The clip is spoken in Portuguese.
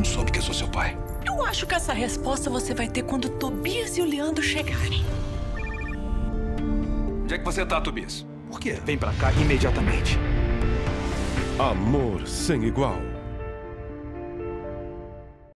mundo soube que eu sou seu pai? Eu acho que essa resposta você vai ter quando Tobias e o Leandro chegarem. Onde é que você tá, Tobias? Por quê? Vem pra cá imediatamente. Amor sem igual.